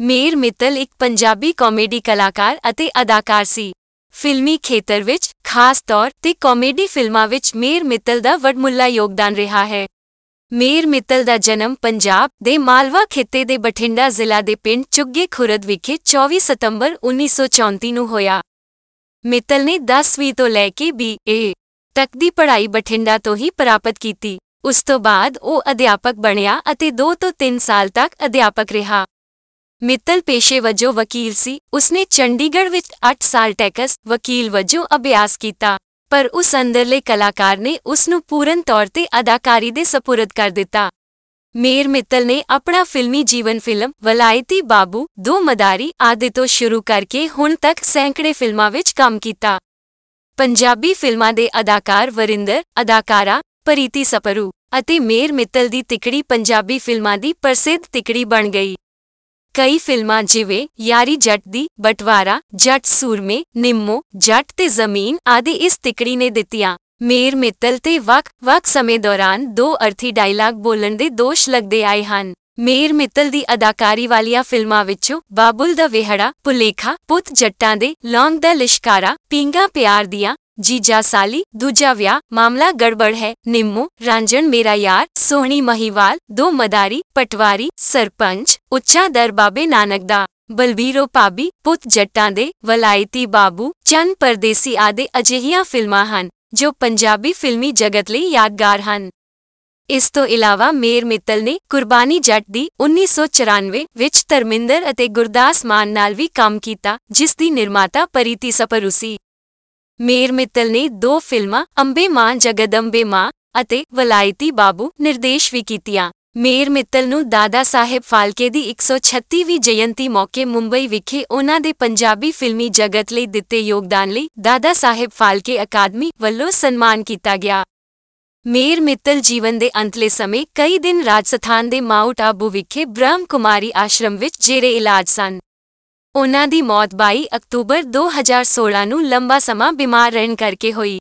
ਮੇਰ ਮਿੱਤਲ ਇੱਕ ਪੰਜਾਬੀ ਕਾਮੇਡੀ ਕਲਾਕਾਰ ਅਤੇ ਅਦਾਕਾਰ ਸੀ। ਫਿਲਮੀ ਖੇਤਰ ਵਿੱਚ, ਖਾਸ ਤੌਰ ਤੇ ਕਾਮੇਡੀ ਫਿਲਮਾਂ ਵਿੱਚ ਮੇਰ ਮਿੱਤਲ ਦਾ ਵੱਡਮੁੱਲਾ ਯੋਗਦਾਨ ਰਿਹਾ ਹੈ। ਮੇਰ ਮਿੱਤਲ ਦਾ ਜਨਮ ਪੰਜਾਬ ਦੇ ਮਾਲਵਾ ਖਿੱਤੇ ਦੇ ਬਠਿੰਡਾ ਜ਼ਿਲ੍ਹਾ ਦੇ ਪਿੰਡ ਚੁੱਗੇ ਖੁਰਦ ਵਿਖੇ 24 ਸਤੰਬਰ 1934 ਨੂੰ ਹੋਇਆ। ਮਿੱਤਲ ਨੇ 10ਵੀਂ ਤੋਂ ਲੈ ਕੇ ਬੀ.ਏ. ਤੱਕ ਦੀ ਪੜ੍ਹਾਈ ਬਠਿੰਡਾ ਤੋਂ ਹੀ ਪ੍ਰਾਪਤ ਕੀਤੀ। ਉਸ ਤੋਂ ਬਾਅਦ ਉਹ ਅਧਿਆਪਕ ਬਣਿਆ ਅਤੇ 2 ਤੋਂ 3 ਸਾਲ ਤੱਕ ਅਧਿਆਪਕ ਰਿਹਾ। ਮਿੱਤਲ ਪੇਸ਼ੇ ਵਜੋਂ ਵਕੀਲ ਸੀ। ਉਸਨੇ ਚੰਡੀਗੜ੍ਹ ਵਿੱਚ 8 ਸਾਲ ਟੈਕਸ ਵਕੀਲ ਵਜੋਂ ਅਭਿਆਸ ਕੀਤਾ। ਪਰ ਉਸ ਅੰਦਰਲੇ ਕਲਾਕਾਰ ਨੇ ਉਸ ਨੂੰ ਪੂਰਨ ਤੌਰ ਤੇ ਅਦਾਕਾਰੀ ਦੇ ਸਪੁਰਦ ਕਰ ਦਿੱਤਾ। ਮੇਰ ਮਿੱਤਲ ਨੇ ਆਪਣਾ ਫਿਲਮੀ ਜੀਵਨ ਫਿਲਮ ਵਲਾਇਤੀ ਬਾਬੂ, ਦੋ ਮਦਾਰੀ ਆਦਿ ਤੋਂ ਸ਼ੁਰੂ ਕਰਕੇ ਹੁਣ ਤੱਕ ਸੈਂਕੜੇ ਫਿਲਮਾਂ ਵਿੱਚ ਕੰਮ ਕੀਤਾ। ਪੰਜਾਬੀ ਫਿਲਮਾਂ ਦੇ ਅਦਾਕਾਰ ਵਰਿੰਦਰ, ਅਦਾਕਾਰਾ, ਪ੍ਰੀਤੀ ਸਪਰੂ ਅਤੇ ਮੇਰ ਮਿੱਤਲ ਦੀ ਤਿਕੜੀ ਪੰਜਾਬੀ ਫਿਲਮਾਂ ਦੀ ਪ੍ਰਸਿੱਧ ਤਿਕੜੀ ਬਣ ਗਈ। ਕਈ ਫਿਲਮਾਂ ਜਿਵੇਂ ਯਾਰੀ ਜੱਟ ਦੀ, ਬਟਵਾਰਾ, ਜੱਟ ਸੂਰਮੇ, ਨਿੰਮੋ, ਜੱਟ ਤੇ ਜ਼ਮੀਨ ਆਦਿ ਇਸ ਤਿਕੜੀ ਨੇ ਦਿੱਤੀਆਂ। ਮੇਰ ਮਿੱਤਲ ਤੇ ਵਕ-ਵਕ ਸਮੇਂ ਦੌਰਾਨ ਦੋ ਅਰਥੀ ਡਾਇਲਾਗ ਬੋਲਣ ਦੇ ਦੋਸ਼ ਲੱਗਦੇ ਆਏ ਹਨ। ਮੇਰ ਮਿੱਤਲ ਦੀ ਅਦਾਕਾਰੀ ਵਾਲੀਆਂ ਫਿਲਮਾਂ ਵਿੱਚੋਂ ਬਾਬੁਲ ਦਾ ਵਿਹੜਾ, ਪੁਲੇਖਾ, ਪੁੱਤ ਜੱਟਾਂ ਦੇ, ਲੌਂਗ ਦਾ ਲਿਸ਼ਕਾਰਾ ਪਿੰਗਾ ਪਿਆਰ ਦੀਆਂ ਜੀਜਾ ਸਾਲੀ, ਦੂਜਾ ਵਿਆਹ, ਮਾਮਲਾ ਗੜਬੜ ਹੈ। ਨਿੰਮੋ, ਰਾਂਝਣ ਮੇਰਾ ਯਾਰ, ਸੋਹਣੀ ਮਹੀਵਾਲ, ਦੋ ਮਦਾਰੀ, ਪਟਵਾਰੀ, ਸਰਪੰਚ, ਉੱਚਾ ਦਰ ਬਾਬੇ ਨਾਨਕ ਦਾ। ਬਲਬੀਰੋ ਪਾਬੀ ਪੁੱਤ ਜੱਟਾਂ ਦੇ, ਵਲਾਇਤੀ ਬਾਬੂ, ਚੰਨ ਪਰਦੇਸੀ ਆਦਿ ਅਜਿਹੀਆਂ ਫਿਲਮਾਂ ਹਨ, ਜੋ ਪੰਜਾਬੀ ਫਿਲਮੀ ਜਗਤ ਲਈ ਯਾਦਗਾਰ ਹਨ। ਇਸ ਤੋਂ ਇਲਾਵਾ ਮੇਰ ਮਿੱਤਲ ਨੇ ਕੁਰਬਾਨੀ ਜੱਟ ਦੀ 1994 ਵਿੱਚ ਧਰਮਿੰਦਰ ਅਤੇ ਗੁਰਦਾਸ ਮਾਨ ਨਾਲ ਵੀ ਕੰਮ ਕੀਤਾ, ਜਿਸ ਦੀ ਨਿਰਮਾਤਾ ਪਰੀਤੀ ਸਪਰੂਸੀ। ਮੇਰ ਮਿੱਤਲ ਨੇ ਦੋ ਫਿਲਮਾਂ, ਅੰਬੇ ਮਾਂ, ਜਗਦੰਬੇ ਮਾਂ ਅਤੇ ਵਲਾਇਤੀ ਬਾਬੂ ਨਿਰਦੇਸ਼ ਵੀ ਕੀਤੀਆਂ। ਮੇਰ ਮਿੱਤਲ ਨੂੰ ਦਾਦਾ ਸਾਹਿਬ ਫਾਲਕੇ ਦੀ 136ਵੀਂ ਜਯੰਤੀ ਮੌਕੇ ਮੁੰਬਈ ਵਿਖੇ ਉਹਨਾਂ ਦੇ ਪੰਜਾਬੀ ਫਿਲਮੀ ਜਗਤ ਲਈ ਦਿੱਤੇ ਯੋਗਦਾਨ ਲਈ ਦਾਦਾ ਸਾਹਿਬ ਫਾਲਕੇ ਅਕਾਦਮੀ ਵੱਲੋਂ ਸਨਮਾਨ ਕੀਤਾ ਗਿਆ। ਮੇਰ ਮਿੱਤਲ ਜੀਵਨ ਦੇ ਅੰਤਲੇ ਸਮੇਂ ਕਈ ਦਿਨ ਰਾਜਸਥਾਨ ਦੇ ਮਾਊਂਟ ਆਬੂ ਵਿਖੇ ਬ੍ਰਹਮ ਕੁਮਾਰੀ ਆਸ਼ਰਮ ਵਿੱਚ ਜੇਰੇ ਇਲਾਜ ਸਨ। ਉਹਨਾਂ ਦੀ ਮੌਤ 22 ਅਕਤੂਬਰ 2016 ਨੂੰ ਲੰਬਾ ਸਮਾਂ ਬਿਮਾਰ ਰਹਿਣ ਕਰਕੇ ਹੋਈ।